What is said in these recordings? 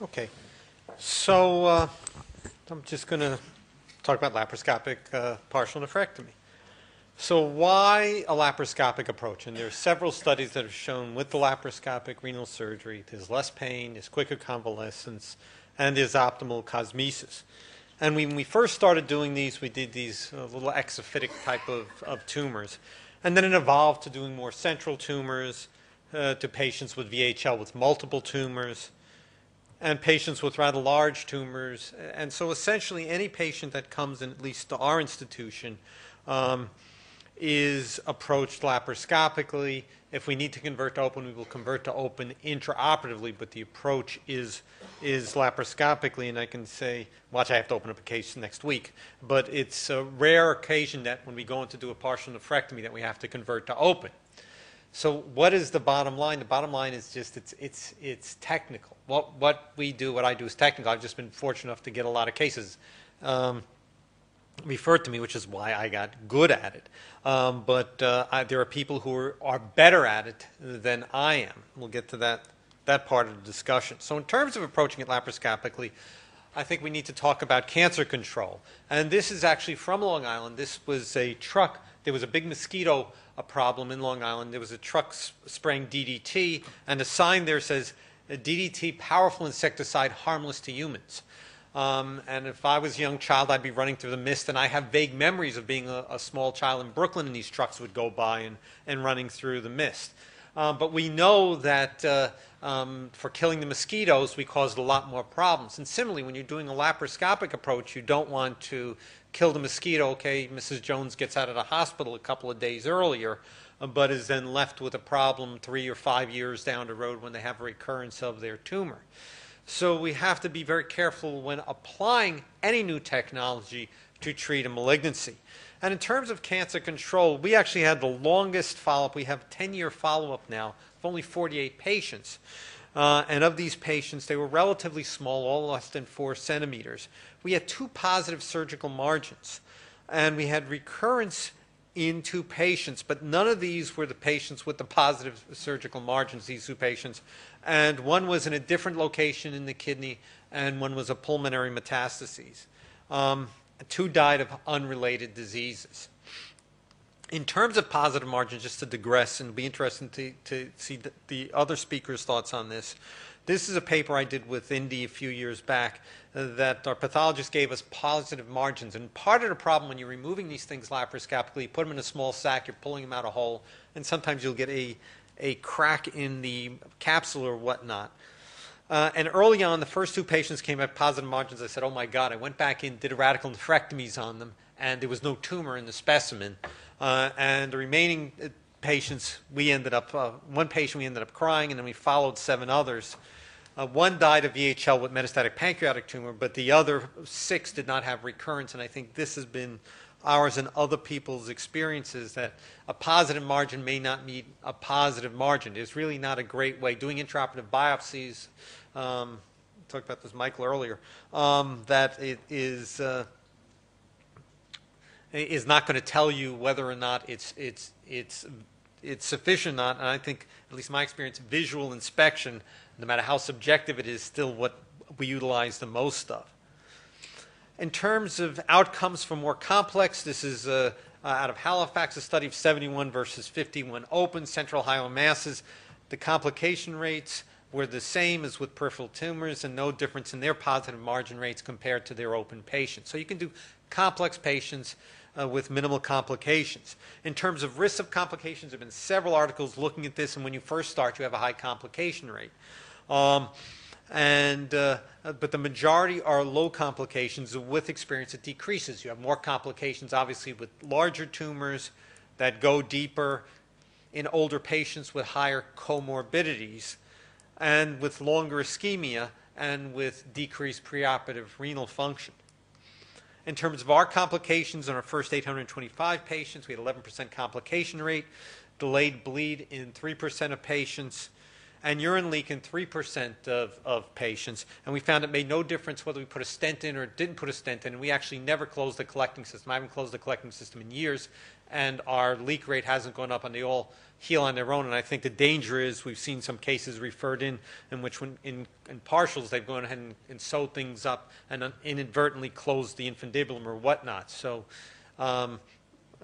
Okay. So uh, I'm just going to talk about laparoscopic uh, partial nephrectomy. So why a laparoscopic approach? And there are several studies that have shown with the laparoscopic renal surgery, there's less pain, there's quicker convalescence, and there's optimal cosmesis. And when we first started doing these, we did these uh, little exophytic type of, of tumors. And then it evolved to doing more central tumors, uh, to patients with VHL with multiple tumors, and patients with rather large tumors. And so essentially, any patient that comes in, at least to our institution, um, is approached laparoscopically. If we need to convert to open, we will convert to open intraoperatively, but the approach is, is laparoscopically. And I can say, watch, I have to open up a case next week. But it's a rare occasion that when we go in to do a partial nephrectomy that we have to convert to open. So what is the bottom line? The bottom line is just it's, it's, it's technical. What, what we do, what I do is technical. I've just been fortunate enough to get a lot of cases. Um, referred to me, which is why I got good at it. Um, but uh, I, there are people who are, are better at it than I am. We'll get to that, that part of the discussion. So, in terms of approaching it laparoscopically, I think we need to talk about cancer control. And this is actually from Long Island. This was a truck. There was a big mosquito a problem in Long Island. There was a truck spraying DDT, and a sign there says, DDT, powerful insecticide, harmless to humans. Um, and if I was a young child, I'd be running through the mist. And I have vague memories of being a, a small child in Brooklyn, and these trucks would go by and, and running through the mist. Um, but we know that uh, um, for killing the mosquitoes, we caused a lot more problems. And similarly, when you're doing a laparoscopic approach, you don't want to kill the mosquito. Okay, Mrs. Jones gets out of the hospital a couple of days earlier, uh, but is then left with a problem three or five years down the road when they have a recurrence of their tumor. So we have to be very careful when applying any new technology to treat a malignancy. And in terms of cancer control, we actually had the longest follow up. We have 10 year follow up now of only 48 patients. Uh, and of these patients, they were relatively small, all less than four centimeters. We had two positive surgical margins. And we had recurrence in two patients, but none of these were the patients with the positive surgical margins, these two patients. And one was in a different location in the kidney, and one was a pulmonary metastases. Um, two died of unrelated diseases. In terms of positive margins, just to digress and be interesting to, to see the, the other speakers' thoughts on this. This is a paper I did with Indy a few years back uh, that our pathologist gave us positive margins. And part of the problem when you're removing these things laparoscopically, you put them in a small sack, you're pulling them out a hole, and sometimes you'll get a, a crack in the capsule or whatnot. Uh, and early on, the first two patients came at positive margins. I said, oh my God. I went back in, did a radical nephrectomies on them, and there was no tumor in the specimen. Uh, and the remaining uh, patients, we ended up, uh, one patient we ended up crying, and then we followed seven others. Uh, one died of VHL with metastatic pancreatic tumor, but the other six did not have recurrence. And I think this has been ours and other people's experiences that a positive margin may not meet a positive margin. It's really not a great way. Doing intraoperative biopsies, um, talked about this Michael earlier, um, that it is. Uh, is not going to tell you whether or not it's it's it's it's sufficient or not. And I think, at least my experience, visual inspection, no matter how subjective it is, still what we utilize the most of. In terms of outcomes for more complex, this is uh, uh, out of Halifax, a study of 71 versus 51 open central Ohio masses. The complication rates were the same as with peripheral tumors and no difference in their positive margin rates compared to their open patients. So you can do complex patients uh, with minimal complications. In terms of risks of complications, there have been several articles looking at this, and when you first start, you have a high complication rate. Um, and uh, but the majority are low complications. With experience, it decreases. You have more complications, obviously, with larger tumors that go deeper in older patients with higher comorbidities, and with longer ischemia, and with decreased preoperative renal function. In terms of our complications on our first 825 patients, we had 11% complication rate, delayed bleed in 3% of patients, and urine leak in 3% of, of patients. And we found it made no difference whether we put a stent in or didn't put a stent in. And we actually never closed the collecting system. I haven't closed the collecting system in years, and our leak rate hasn't gone up, and they all heal on their own. And I think the danger is we've seen some cases referred in in which, when in, in partials, they've gone ahead and, and sewed things up and inadvertently closed the infundibulum or whatnot. So. Um,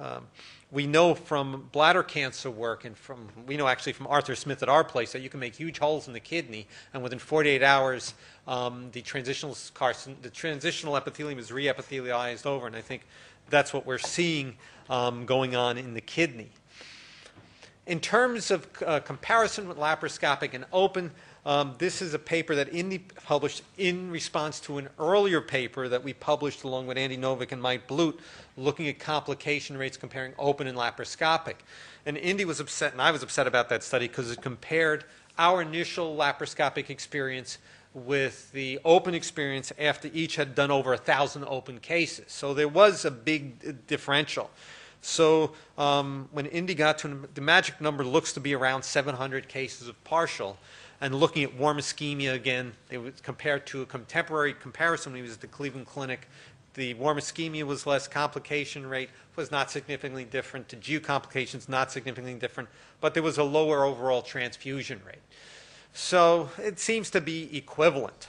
um, we know from bladder cancer work and from we know actually from Arthur Smith at our place that you can make huge holes in the kidney and within 48 hours um, the transitional carcin- the transitional epithelium is reepithelialized over and I think that's what we're seeing um, going on in the kidney. In terms of uh, comparison with laparoscopic and open, um, this is a paper that Indy published in response to an earlier paper that we published along with Andy Novick and Mike Blute, looking at complication rates comparing open and laparoscopic. And Indy was upset, and I was upset about that study because it compared our initial laparoscopic experience with the open experience after each had done over a thousand open cases. So there was a big differential. So um, when Indy got to the magic number looks to be around 700 cases of partial and looking at warm ischemia again, it was compared to a contemporary comparison when he was at the Cleveland Clinic. The warm ischemia was less, complication rate was not significantly different, the GU complications not significantly different, but there was a lower overall transfusion rate. So it seems to be equivalent.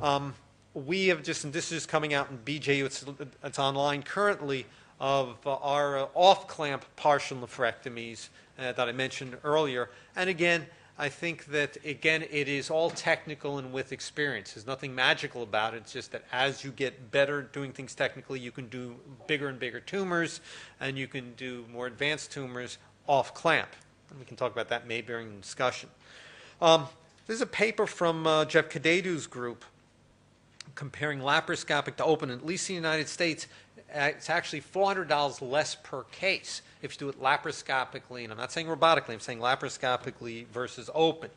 Um, we have just, and this is coming out in BJU, it's, it's online currently, of uh, our uh, off clamp partial nephrectomies uh, that I mentioned earlier. And again, I think that, again, it is all technical and with experience. There's nothing magical about it. It's just that as you get better doing things technically, you can do bigger and bigger tumors, and you can do more advanced tumors off clamp. And we can talk about that maybe during the discussion. Um, there's a paper from uh, Jeff Cadeddu's group comparing laparoscopic to open, at least in the United States, it's actually $400 less per case if you do it laparoscopically, and I'm not saying robotically, I'm saying laparoscopically versus open.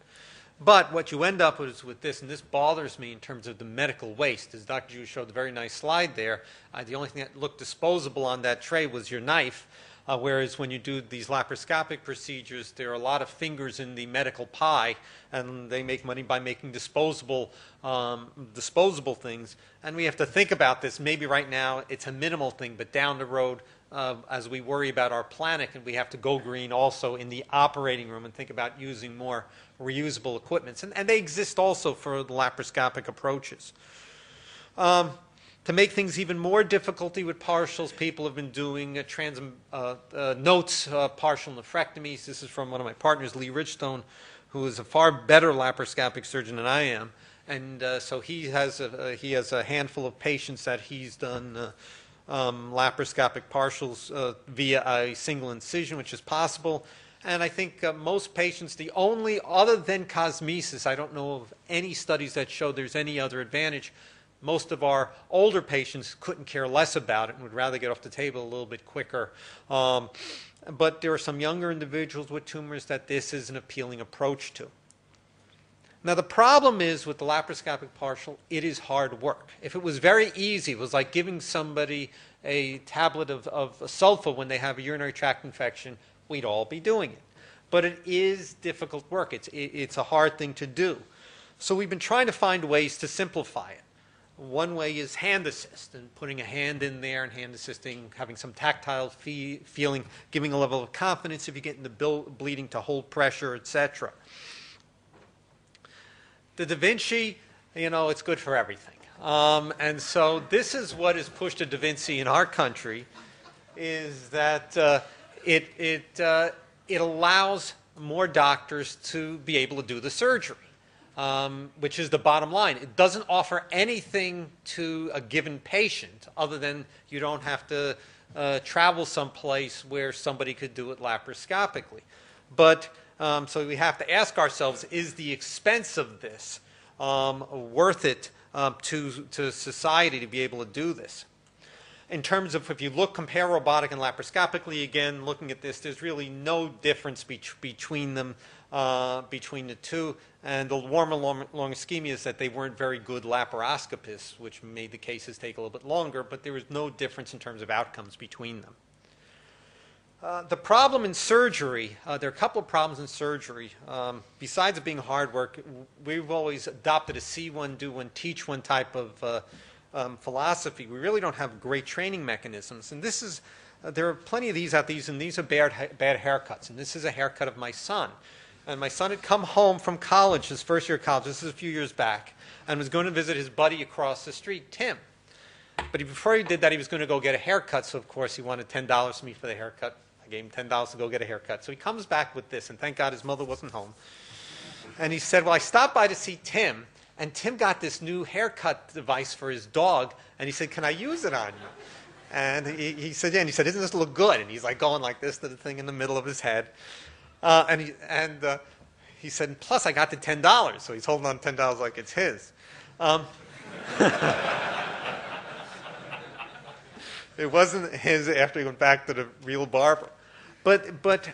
But what you end up with is with this, and this bothers me in terms of the medical waste, as Dr. Jew showed a very nice slide there. Uh, the only thing that looked disposable on that tray was your knife. Uh, whereas when you do these laparoscopic procedures, there are a lot of fingers in the medical pie, and they make money by making disposable, um, disposable things. And we have to think about this. Maybe right now it's a minimal thing, but down the road, uh, as we worry about our planet, and we have to go green also in the operating room and think about using more reusable equipments. And, and they exist also for the laparoscopic approaches. Um, to make things even more difficulty with partials, people have been doing uh, trans, uh, uh, NOTES uh, partial nephrectomies. This is from one of my partners, Lee Richstone, who is a far better laparoscopic surgeon than I am. And uh, so he has, a, he has a handful of patients that he's done uh, um, laparoscopic partials via a single incision, which is possible. And I think most patients, the only, other than cosmesis, I don't know of any studies that show there's any other advantage most of our older patients couldn't care less about it and would rather get off the table a little bit quicker. Um, but there are some younger individuals with tumors that this is an appealing approach to. Now, the problem is with the laparoscopic partial, it is hard work. If it was very easy, it was like giving somebody a tablet of, of sulfa when they have a urinary tract infection, we'd all be doing it. But it is difficult work. It's, it, it's a hard thing to do. So we've been trying to find ways to simplify it. One way is hand assist and putting a hand in there and hand assisting, having some tactile fee- feeling, giving a level of confidence if you get in the bil- bleeding to hold pressure, etc. The Da Vinci, you know, it's good for everything. Um, and so this is what has pushed a Da Vinci in our country, is that uh, it, it, uh, it allows more doctors to be able to do the surgery um, which is the bottom line. It doesn't offer anything to a given patient other than you don't have to uh, travel someplace where somebody could do it laparoscopically. But um, so we have to ask ourselves is the expense of this um, worth it um, to, to society to be able to do this? In terms of if you look, compare robotic and laparoscopically, again, looking at this, there's really no difference be- between them uh, between the two. And the warmer long, long ischemia is that they weren't very good laparoscopists, which made the cases take a little bit longer, but there was no difference in terms of outcomes between them. Uh, the problem in surgery, uh, there are a couple of problems in surgery. Um, besides being hard work, we've always adopted a see one, do one, teach one type of uh, um, philosophy. We really don't have great training mechanisms. And this is, uh, there are plenty of these out there, and these are bad, bad haircuts. And this is a haircut of my son. And my son had come home from college, his first year of college, this is a few years back, and was going to visit his buddy across the street, Tim. But he, before he did that, he was going to go get a haircut. So, of course, he wanted $10 from me for the haircut. I gave him $10 to go get a haircut. So he comes back with this, and thank God his mother wasn't home. And he said, Well, I stopped by to see Tim, and Tim got this new haircut device for his dog, and he said, Can I use it on you? And he, he said, Yeah, and he said, Doesn't this look good? And he's like going like this to the thing in the middle of his head. Uh, and he, and uh, he said, Plus, I got the $10. So he's holding on $10 like it's his. Um, it wasn't his after he went back to the real barber. But, but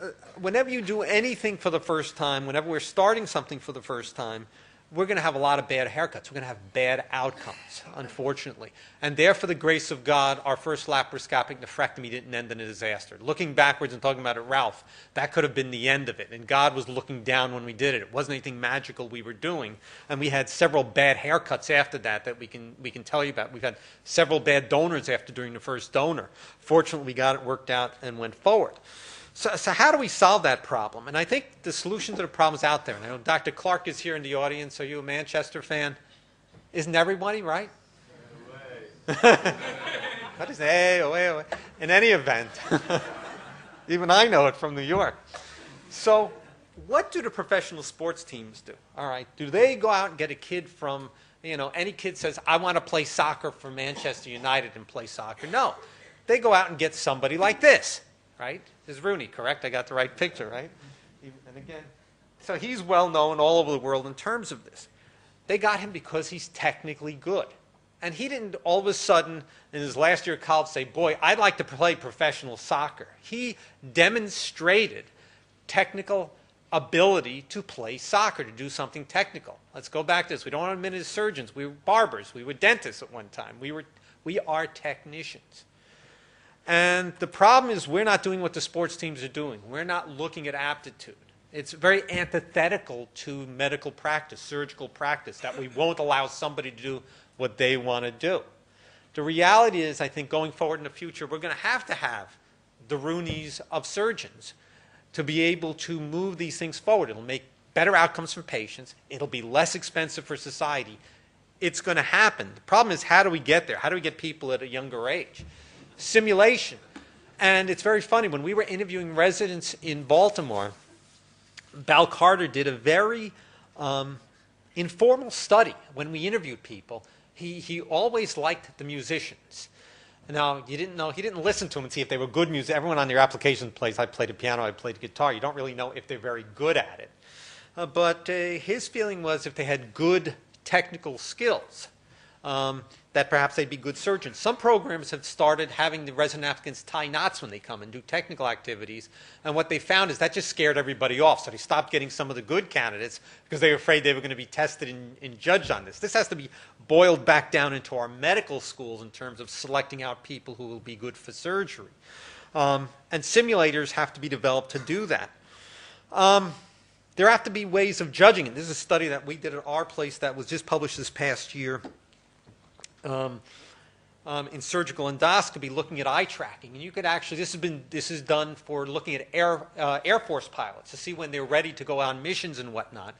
uh, whenever you do anything for the first time, whenever we're starting something for the first time, we're going to have a lot of bad haircuts. We're going to have bad outcomes, unfortunately. And there, for the grace of God, our first laparoscopic nephrectomy didn't end in a disaster. Looking backwards and talking about it, Ralph, that could have been the end of it. And God was looking down when we did it. It wasn't anything magical we were doing. And we had several bad haircuts after that that we can, we can tell you about. We've had several bad donors after doing the first donor. Fortunately, we got it worked out and went forward. So, so how do we solve that problem? And I think the solution to the problem is out there. And I know Dr. Clark is here in the audience. Are you a Manchester fan? Isn't everybody, right? what is hey, oh, away, away? Oh, in any event, even I know it from New York. So, what do the professional sports teams do? All right, do they go out and get a kid from, you know, any kid says, I want to play soccer for Manchester United and play soccer? No. They go out and get somebody like this, right? This is Rooney, correct? I got the right picture, right? And again, so he's well known all over the world in terms of this. They got him because he's technically good. And he didn't all of a sudden, in his last year of college, say, Boy, I'd like to play professional soccer. He demonstrated technical ability to play soccer, to do something technical. Let's go back to this. We don't want to admit as surgeons. We were barbers. We were dentists at one time. We, were, we are technicians. And the problem is we're not doing what the sports teams are doing. We're not looking at aptitude. It's very antithetical to medical practice, surgical practice, that we won't allow somebody to do what they want to do. The reality is, I think going forward in the future, we're going to have to have the Rooneys of surgeons to be able to move these things forward. It'll make better outcomes for patients, it'll be less expensive for society. It's going to happen. The problem is, how do we get there? How do we get people at a younger age? Simulation. And it's very funny, when we were interviewing residents in Baltimore, Bal Carter did a very um, informal study when we interviewed people. He, he always liked the musicians. Now, you didn't know, he didn't listen to them and see if they were good music. Everyone on their application plays, I played the piano, I played guitar. You don't really know if they're very good at it. Uh, but uh, his feeling was if they had good technical skills, um, that perhaps they'd be good surgeons. Some programs have started having the resident applicants tie knots when they come and do technical activities, and what they found is that just scared everybody off. So they stopped getting some of the good candidates because they were afraid they were going to be tested and, and judged on this. This has to be boiled back down into our medical schools in terms of selecting out people who will be good for surgery. Um, and simulators have to be developed to do that. Um, there have to be ways of judging it. This is a study that we did at our place that was just published this past year um, um, in surgical endoscopy looking at eye tracking. And you could actually, this has been, this is done for looking at Air, uh, Air Force pilots to see when they're ready to go on missions and whatnot.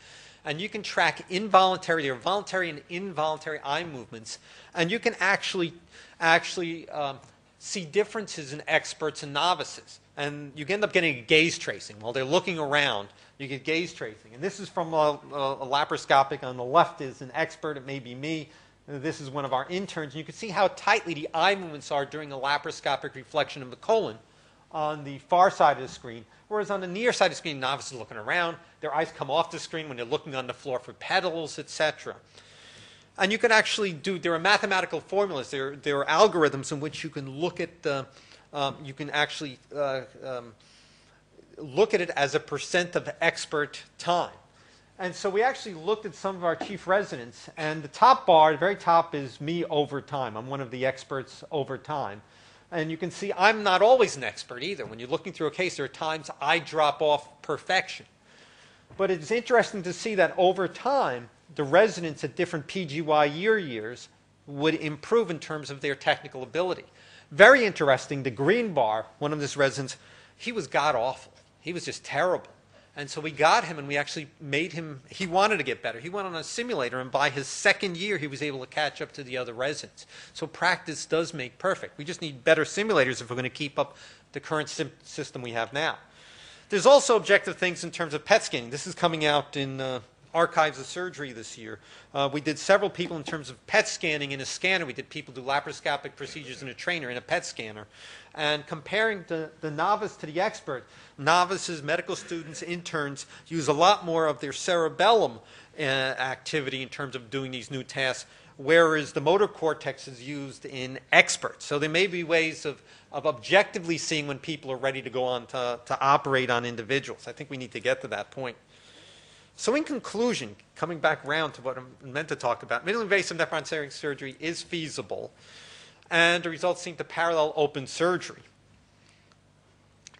And you can track involuntary, or voluntary and involuntary eye movements. And you can actually, actually um, see differences in experts and novices. And you end up getting a gaze tracing. While they're looking around, you get gaze tracing. And this is from a, a, a laparoscopic. On the left is an expert, it may be me. This is one of our interns. And you can see how tightly the eye movements are during a laparoscopic reflection of the colon on the far side of the screen. Whereas on the near side of the screen, novices looking around, their eyes come off the screen when they're looking on the floor for pedals, etc. And you can actually do, there are mathematical formulas, there, there are algorithms in which you can look at the, um, you can actually uh, um, look at it as a percent of expert time. And so we actually looked at some of our chief residents, and the top bar, the very top, is me over time. I'm one of the experts over time. And you can see I'm not always an expert either. When you're looking through a case, there are times I drop off perfection. But it's interesting to see that over time, the residents at different PGY year years would improve in terms of their technical ability. Very interesting, the green bar, one of these residents, he was god awful. He was just terrible. And so we got him and we actually made him, he wanted to get better. He went on a simulator and by his second year, he was able to catch up to the other residents. So practice does make perfect. We just need better simulators if we're going to keep up the current system we have now. There's also objective things in terms of PET scanning. This is coming out in uh, Archives of Surgery this year. Uh, we did several people in terms of PET scanning in a scanner. We did people do laparoscopic procedures in a trainer in a PET scanner. And comparing the, the novice to the expert, novices, medical students, interns use a lot more of their cerebellum uh, activity in terms of doing these new tasks, whereas the motor cortex is used in experts. So there may be ways of, of objectively seeing when people are ready to go on to, to operate on individuals. I think we need to get to that point. So, in conclusion, coming back round to what I'm meant to talk about, minimally invasive nephron surgery is feasible, and the results seem to parallel open surgery.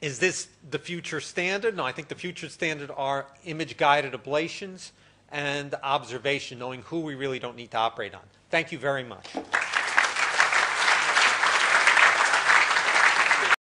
Is this the future standard? No, I think the future standard are image guided ablations and observation, knowing who we really don't need to operate on. Thank you very much.